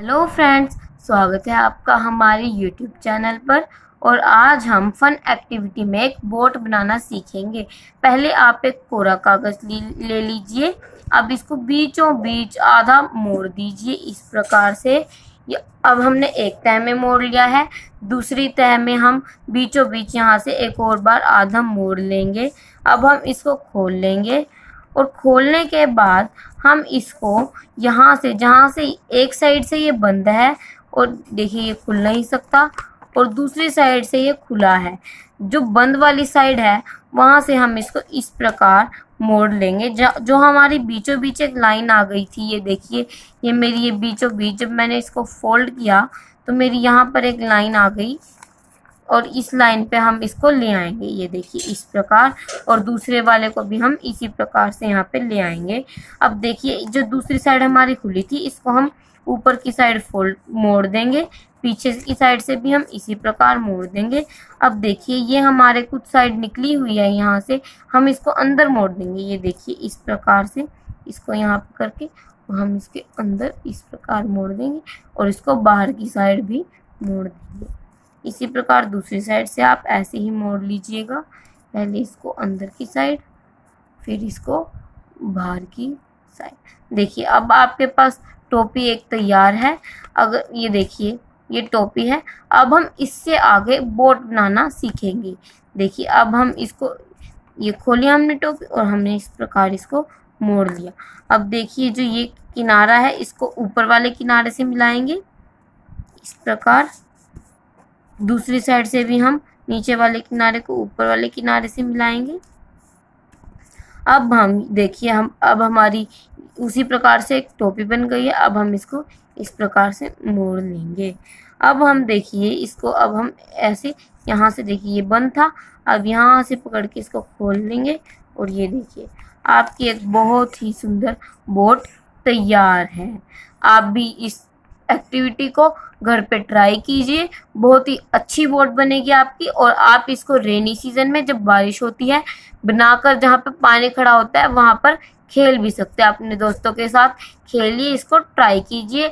Hello friends स्वागत है आपका हमारे यूट्यूब चैनल पर और आज हम फन एक्टिविटी में एक बोट बनाना सीखेंगे। पहले आप एक कोरा कागज़ ले लीजिए। अब इसको बीचों बीच आधा मोड़ दीजिए इस प्रकार से। अब हमने एक तह में मोड़ लिया है। दूसरी तह में हम बीचों बीच यहाँ से एक और बार आधा मोड़ लेंगे। अब हम इसको खोल लेंगे। और खोलने के बाद हम इसको यहाँ से, जहाँ से एक साइड से ये बंद है और देखिए ये खुल नहीं सकता और दूसरी साइड से ये खुला है। जो बंद वाली साइड है, वहाँ से हम इसको इस प्रकार मोड़ लेंगे। जो हमारी बीचों बीच एक लाइन आ गई थी, ये देखिए, ये मेरी ये बीचों बीच जब मैंने इसको फोल्ड किया तो मेरी यहाँ पर एक लाइन आ गई। और इस लाइन पे हम इसको ले आएँगे। ये देखिए, इस प्रकार। और दूसरे वाले को भी हम इसी प्रकार से यहाँ पे ले आएँगे। अब देखिए, जो दूसरी साइड हमारी खुली थी, इसको हम ऊपर की साइड फोल्ड मोड़ देंगे। पीछे की साइड से भी हम इसी प्रकार मोड़ देंगे। अब देखिए, ये हमारे कुछ साइड निकली हुई है यहाँ से। हम इसको अंदर मोड़ देंगे। ये देखिए, इस प्रकार से इसको यहाँ पर करके हम इसके अंदर इस प्रकार मोड़ देंगे और इसको बाहर की साइड भी मोड़ देंगे। इसी प्रकार दूसरी साइड से आप ऐसे ही मोड़ लीजिएगा। पहले इसको अंदर की साइड फिर इसको बाहर की साइड देखिए, अब आपके पास टोपी एक तैयार है। अगर, ये देखिए, ये टोपी है। अब हम इससे आगे बोट बनाना सीखेंगे। देखिए, अब हम इसको, ये खोलिया हमने टोपी और हमने इस प्रकार इसको मोड़ लिया। अब देखिए, जो ये किनारा है, इसको ऊपर वाले किनारे से मिलाएँगे। इस प्रकार दूसरी साइड से भी हम नीचे वाले किनारे को ऊपर वाले किनारे से मिलाएँगे। अब हम, देखिए हम, अब हमारी उसी प्रकार से एक टोपी बन गई है। अब हम इसको इस प्रकार से मोड़ लेंगे। अब हम देखिए इसको, अब हम ऐसे यहाँ से देखिए ये बंद था। अब यहाँ से पकड़ के इसको खोल लेंगे और ये देखिए, आपकी एक बहुत ही सुंदर बोट तैयार है। आप भी इस एक्टिविटी को घर पे ट्राई कीजिए। बहुत ही अच्छी बोट बनेगी आपकी और आप इसको रेनी सीज़न में जब बारिश होती है, बनाकर जहाँ पे पानी खड़ा होता है, वहाँ पर खेल भी सकते हैं। अपने दोस्तों के साथ खेलिए, इसको ट्राई कीजिए।